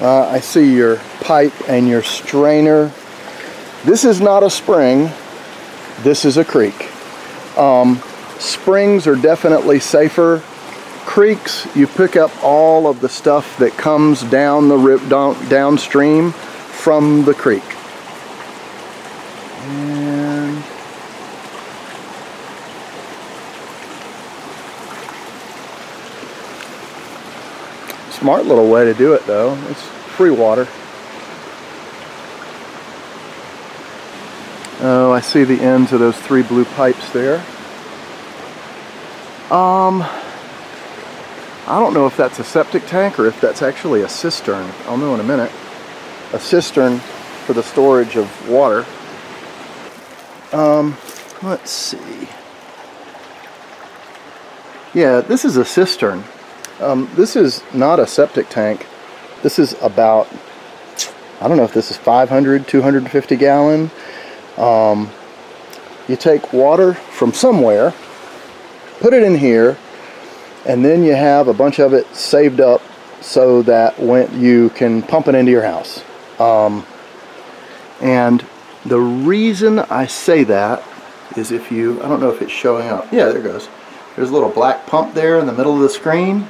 Uh, I see your pipe and your strainer. This is not a spring. This is a creek. Um, springs are definitely safer. Creeks, you pick up all of the stuff that comes down the rip down, downstream from the creek. And smart little way to do it though. It's free water. Oh, I see the ends of those three blue pipes there. Um, I don't know if that's a septic tank or if that's actually a cistern. I'll know in a minute. A cistern for the storage of water. Um, let's see. Yeah, this is a cistern. Um, this is not a septic tank. This is about, I don't know if this is 500, 250 gallon. Um, you take water from somewhere, put it in here, and then you have a bunch of it saved up so that when you can pump it into your house. Um, and the reason I say that is if you, I don't know if it's showing up. Yeah, there it goes. There's a little black pump there in the middle of the screen.